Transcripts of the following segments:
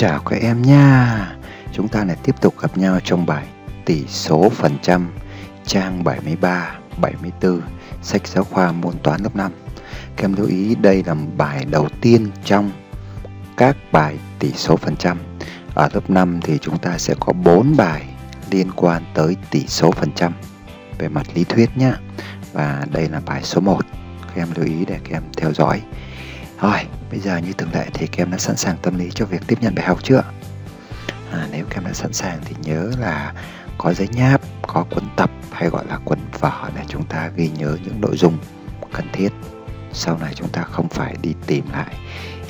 Chào các em nha. Chúng ta lại tiếp tục gặp nhau trong bài tỷ số phần trăm trang 73, 74 sách giáo khoa môn toán lớp 5 Các em lưu ý đây là bài đầu tiên trong các bài tỷ số phần trăm. Ở lớp 5 thì chúng ta sẽ có 4 bài liên quan tới tỷ số phần trăm về mặt lý thuyết nhé Và đây là bài số 1 Các em lưu ý để các em theo dõi. Rồi, bây giờ như thường lệ thì các em đã sẵn sàng tâm lý cho việc tiếp nhận bài học chưa? À, nếu các em đã sẵn sàng thì nhớ là có giấy nháp, có cuốn tập hay gọi là cuốn vở để chúng ta ghi nhớ những nội dung cần thiết. Sau này chúng ta không phải đi tìm lại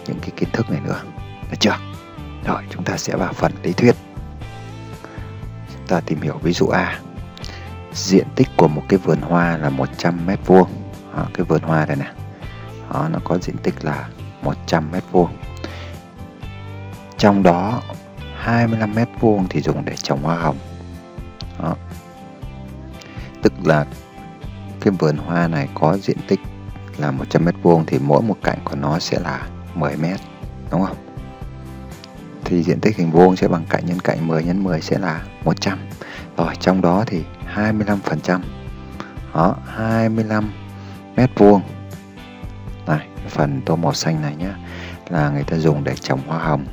những cái kiến thức này nữa. Được chưa? Rồi, chúng ta sẽ vào phần lý thuyết. Chúng ta tìm hiểu ví dụ A. Diện tích của một cái vườn hoa là 100 mét vuông. cái vườn hoa đây này đó, nó có diện tích là 100 m2. trong đó 25 m2 thì dùng để trồng hoa hồng. Đó. tức là cái vườn hoa này có diện tích là 100 m2 thì mỗi một cạnh của nó sẽ là 10 m, đúng không? Thì diện tích hình vuông sẽ bằng cạnh nhân cạnh 10 nhân 10 sẽ là 100 rồi trong đó thì 25% đó 25 mét vuông. Này phần tô màu xanh này nhé là người ta dùng để trồng hoa hồng.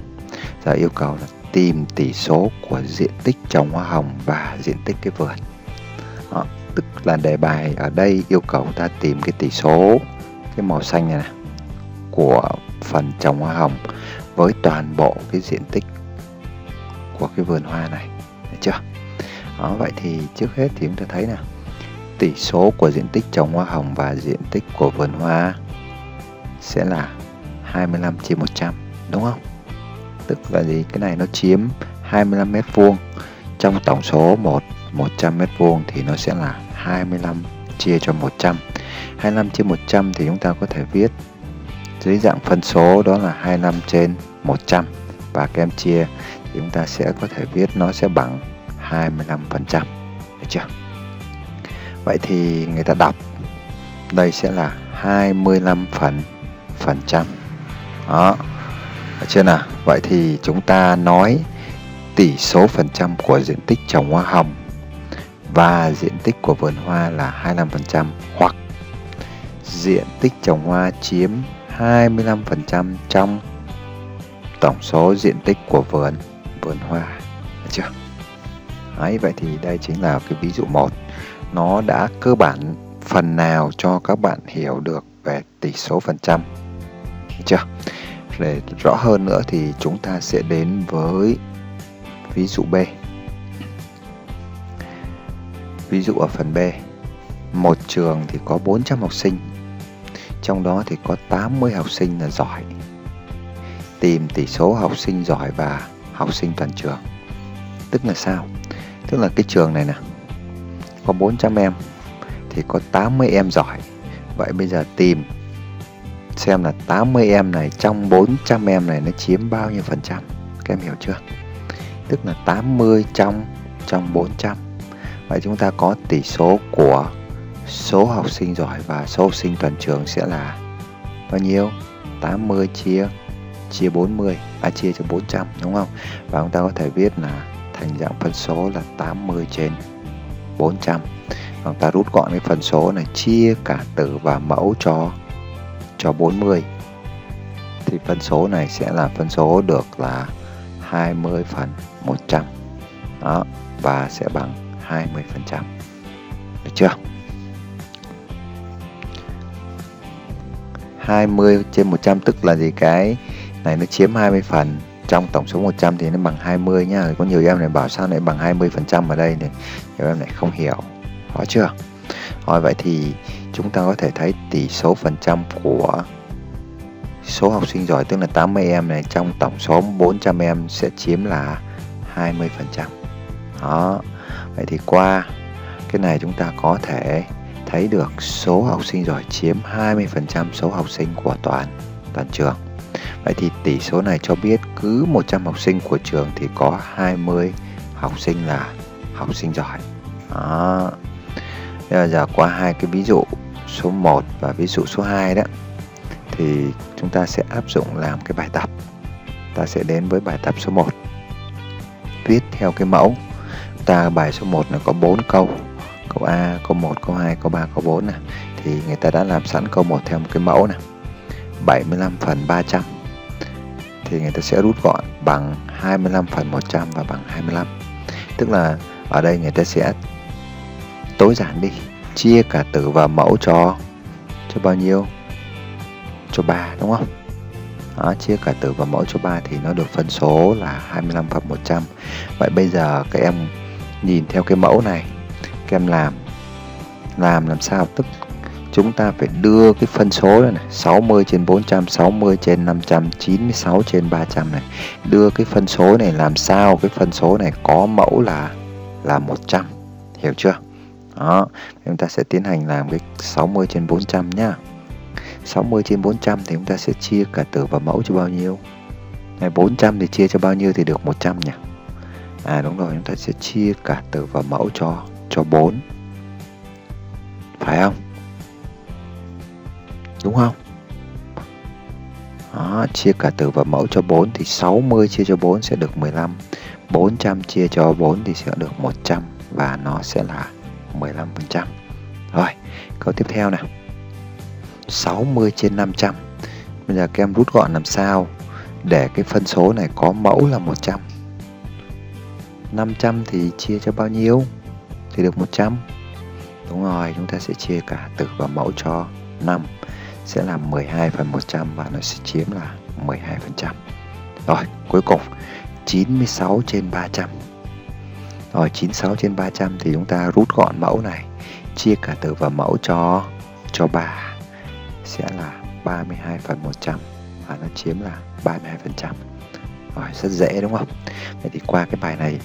Giờ yêu cầu là tìm tỷ số của diện tích trồng hoa hồng và diện tích cái vườn. Đó, tức là đề bài ở đây yêu cầu ta tìm cái tỷ số cái màu xanh này, này của phần trồng hoa hồng với toàn bộ cái diện tích của cái vườn hoa này. Được chưa? Đó, vậy thì trước hết thì chúng ta thấy nè tỷ số của diện tích trồng hoa hồng và diện tích của vườn hoa sẽ là 25 chia 100 đúng không? Tức là gì? Cái này nó chiếm 25 mét vuông trong tổng số 1 100 mét vuông thì nó sẽ là 25 chia cho 100. 25 chia 100 thì chúng ta có thể viết dưới dạng phân số đó là 25 trên 100 và các em chia thì chúng ta sẽ có thể viết nó sẽ bằng 25%. Được chưa? Vậy thì người ta đọc đây sẽ là 25 phần phần trăm. Đó. Được chưa nào? Vậy thì chúng ta nói tỷ số phần trăm của diện tích trồng hoa hồng và diện tích của vườn hoa là 25% hoặc diện tích trồng hoa chiếm 25% trong tổng số diện tích của vườn vườn hoa. Được chưa? Đấy, vậy thì đây chính là cái ví dụ một. Nó đã cơ bản phần nào cho các bạn hiểu được về tỷ số phần trăm chưa? Để rõ hơn nữa thì chúng ta sẽ đến với ví dụ B. Ví dụ ở phần B, một trường thì có 400 học sinh, trong đó thì có 80 học sinh là giỏi. Tìm tỷ số học sinh giỏi và học sinh toàn trường. Tức là sao? Tức là cái trường này nè, có 400 em, thì có 80 em giỏi. Vậy bây giờ tìm xem là 80 em này trong 400 em này nó chiếm bao nhiêu phần trăm. Các em hiểu chưa? Tức là 80 trong trong 400 vậy chúng ta có tỷ số của số học sinh giỏi và số học sinh toàn trường sẽ là bao nhiêu? 80 chia chia 40 à chia cho 400 đúng không? Và chúng ta có thể viết là thành dạng phân số là 80 trên 400 và chúng ta rút gọn cái phần số này, chia cả tử và mẫu cho cho 40 thì phân số này sẽ là phân số được là 20 phần 100 đó và sẽ bằng 20 phần trăm. Được chưa? 20 trên 100 tức là gì? Cái này nó chiếm 20 phần. Trong tổng số 100 thì nó bằng 20 nhá. Có nhiều em này bảo sao lại bằng 20 phần trăm ở đây này, nhiều em lại không hiểu. Rõ chưa? Rồi vậy thì chúng ta có thể thấy tỷ số phần trăm của số học sinh giỏi, tức là 80 em này, trong tổng số 400 em sẽ chiếm là 20 phần trăm. Đó. Vậy thì qua cái này chúng ta có thể thấy được số học sinh giỏi chiếm 20 phần trăm số học sinh của toàn toàn trường. Vậy thì tỷ số này cho biết cứ 100 học sinh của trường thì có 20 học sinh là học sinh giỏi. Đó. Bây giờ qua hai cái ví dụ số 1 và ví dụ số 2 đó thì chúng ta sẽ áp dụng làm cái bài tập. Ta sẽ đến với bài tập số 1 viết theo cái mẫu. Ta bài số 1 là có 4 câu. Câu A, câu 1, câu 2, câu 3, câu 4 này thì người ta đã làm sẵn câu 1 theo một cái mẫu này 75 phần 300 thì người ta sẽ rút gọn bằng 25 phần 100 và bằng 25 tức là ở đây người ta sẽ tối giản đi chia cả tử và mẫu cho cho bao nhiêu? Cho 3 đúng không? Đó, chia cả tử và mẫu cho 3 thì nó được phân số là 25 phần 100 vậy bây giờ các em nhìn theo cái mẫu này các em làm làm làm sao? Tức chúng ta phải đưa cái phân số này, này 60 trên 400 60 trên 500 96 trên 300 này. Đưa cái phân số này làm sao? Cái phân số này có mẫu là là 100 hiểu chưa? Đó chúng ta sẽ tiến hành làm cái 60 trên 400 nhá. 60 trên 400 thì chúng ta sẽ chia cả tử và mẫu cho bao nhiêu? Này 400 thì chia cho bao nhiêu thì được 100 nhỉ? À đúng rồi chúng ta sẽ chia cả tử và mẫu cho cho 4 phải không? Đúng không? Đó, chia cả tử và mẫu cho 4 thì 60 chia cho 4 sẽ được 15 400 chia cho 4 thì sẽ được 100 và nó sẽ là 15% rồi câu tiếp theo nào. 60 trên 500 bây giờ các em rút gọn làm sao để cái phân số này có mẫu là 100 500 thì chia cho bao nhiêu? Thì được 100 đúng rồi chúng ta sẽ chia cả tử và mẫu cho 5 sẽ là 12 phần 100 và nó sẽ chiếm là 12%. Rồi, cuối cùng 96 trên 300. Rồi 96 trên 300 thì chúng ta rút gọn mẫu này, chia cả tử và mẫu cho cho 3 sẽ là 32 phần 100 và nó chiếm là 32%. Rồi rất dễ đúng không? Vậy thì qua cái bài này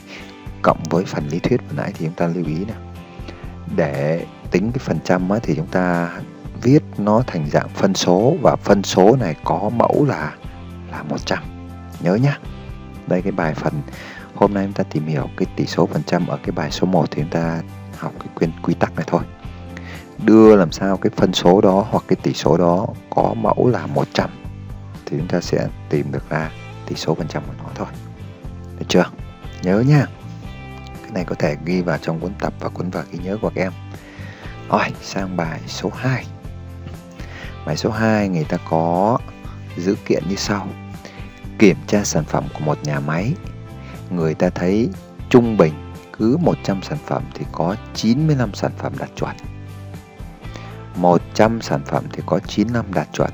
cộng với phần lý thuyết vừa nãy thì chúng ta lưu ý nè. Để tính cái phần trăm á, thì chúng ta viết nó thành dạng phân số và phân số này có mẫu là là 100 nhớ nhá đây cái bài phần hôm nay chúng ta tìm hiểu cái tỷ số phần trăm ở cái bài số 1 thì chúng ta học cái quyền quy tắc này thôi. Đưa làm sao cái phân số đó hoặc cái tỷ số đó có mẫu là 100 thì chúng ta sẽ tìm được ra tỷ số phần trăm của nó thôi. Được chưa? Nhớ nha. Cái này có thể ghi vào trong cuốn tập và cuốn vở ghi nhớ của các em. Rồi, sang bài số 2 Bài số 2 người ta có dữ kiện như sau. Kiểm tra sản phẩm của một nhà máy. Người ta thấy trung bình cứ 100 sản phẩm thì có 95 sản phẩm đạt chuẩn. 100 sản phẩm thì có 95 đạt chuẩn.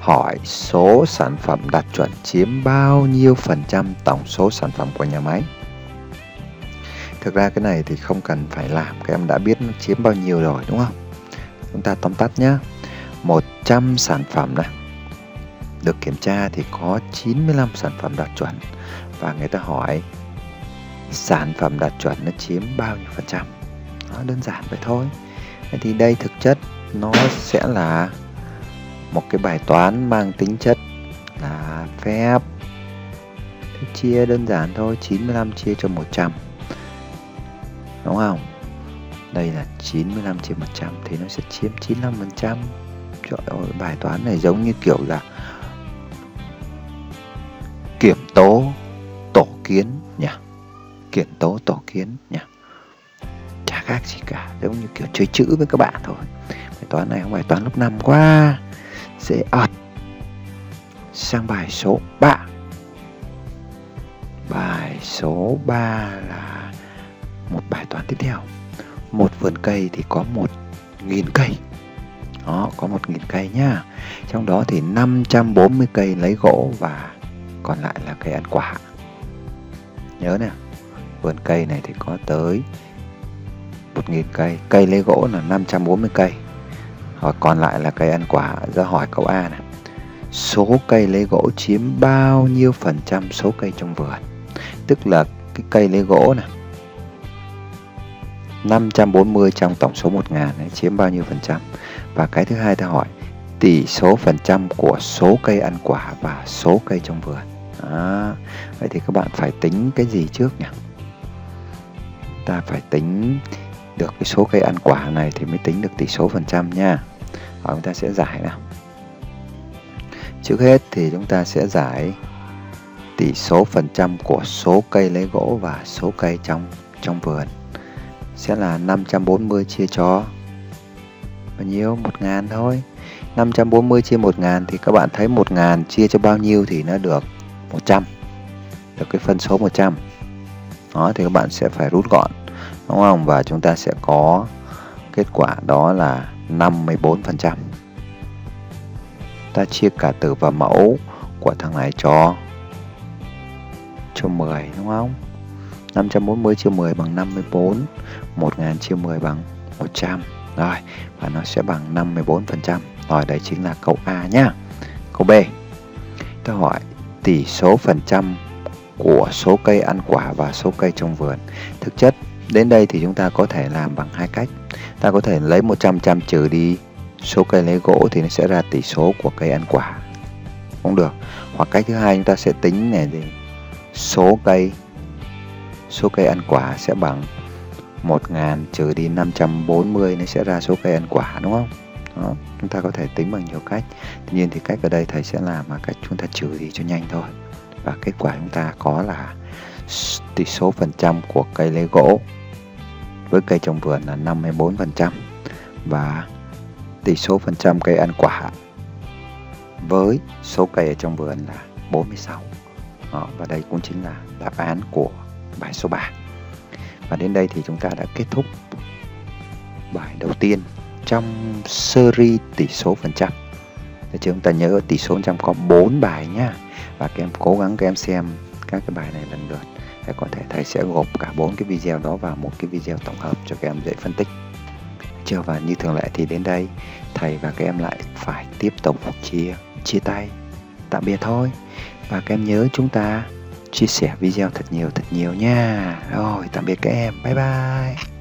Hỏi số sản phẩm đạt chuẩn chiếm bao nhiêu phần trăm tổng số sản phẩm của nhà máy? Thực ra cái này thì không cần phải làm, các em đã biết nó chiếm bao nhiêu rồi đúng không? Chúng ta tóm tắt nhé. 100 sản phẩm này được kiểm tra thì có 95 sản phẩm đạt chuẩn và người ta hỏi sản phẩm đạt chuẩn nó chiếm bao nhiêu phần trăm? Nó đơn giản vậy thôi. Thế thì đây thực chất nó sẽ là một cái bài toán mang tính chất là phép. Thế chia đơn giản thôi 95 chia cho 100 đúng không? Đây là 95 chia 100 thì nó sẽ chiếm 95 phần trăm. Trời ơi, bài toán này giống như kiểu là kiểm tố tổ kiến nhỉ? Kiển tố tổ kiến nhỉ? Chả khác gì cả, giống như kiểu chơi chữ với các bạn thôi. Bài toán này không phải toán lớp 5 quá. Dễ ợt. Sang bài số 3 bài số 3 là một bài toán tiếp theo. Một vườn cây thì có một nghìn cây. Đó, có 1.000 cây nhá. Trong đó thì 540 cây lấy gỗ và còn lại là cây ăn quả. Nhớ nè vườn cây này thì có tới 1.000 cây. Cây lấy gỗ là 540 cây. Hoặc còn lại là cây ăn quả. Ra hỏi câu A này số cây lấy gỗ chiếm bao nhiêu phần trăm số cây trong vườn? Tức là cái cây lấy gỗ này 540 trong tổng số 1.000 này chiếm bao nhiêu phần trăm? Và cái thứ hai ta hỏi tỷ số phần trăm của số cây ăn quả và số cây trong vườn? À, vậy thì các bạn phải tính cái gì trước nhỉ? Ta phải tính được cái số cây ăn quả này thì mới tính được tỷ số phần trăm nha. Và chúng ta sẽ giải nào. Trước hết thì chúng ta sẽ giải tỷ số phần trăm của số cây lấy gỗ và số cây trong trong vườn. Sẽ là 540 chia cho bao nhiêu? 1 ngàn thôi. 540 chia 1 ngàn thì các bạn thấy 1 ngàn chia cho bao nhiêu thì nó được 100 được cái phân số 100 đó, thì các bạn sẽ phải rút gọn, đúng không? Và chúng ta sẽ có kết quả đó là 54% ta chia cả tử và mẫu của thằng này cho cho 10 đúng không? 540 chia 10 bằng 54 1000 chia 10 bằng 100 rồi, và nó sẽ bằng 54% rồi, đấy chính là câu A nhá. Câu B. Ta hỏi, tỷ số phần trăm của số cây ăn quả và số cây trong vườn. Thực chất đến đây thì chúng ta có thể làm bằng hai cách. Ta có thể lấy 100 trăm trừ đi số cây lấy gỗ thì nó sẽ ra tỷ số của cây ăn quả. Cũng được. Hoặc cách thứ hai chúng ta sẽ tính này thì số cây số cây ăn quả sẽ bằng 1000 trừ đi 540 nó sẽ ra số cây ăn quả đúng không? Đó, chúng ta có thể tính bằng nhiều cách. Tuy nhiên thì cách ở đây thầy sẽ làm mà cách chúng ta trừ đi cho nhanh thôi và kết quả chúng ta có là tỷ số phần trăm của cây lấy gỗ với cây trồng vườn là 54% và tỷ số phần trăm cây ăn quả với số cây ở trong vườn là 46 Đó, và đây cũng chính là đáp án của bài số 3 và đến đây thì chúng ta đã kết thúc bài đầu tiên trong series tỷ số phần trăm để chúng ta nhớ tỷ số phần trăm có 4 bài nhá. Và các em cố gắng các em xem các cái bài này lần lượt để có thể thầy sẽ gộp cả bốn cái video đó vào một cái video tổng hợp cho các em dễ phân tích. Chưa và như thường lệ thì đến đây, thầy và các em lại phải tiếp tục chia chia tay, tạm biệt thôi. Và các em nhớ chúng ta chia sẻ video thật nhiều thật nhiều nha. Rồi, tạm biệt các em. Bye bye.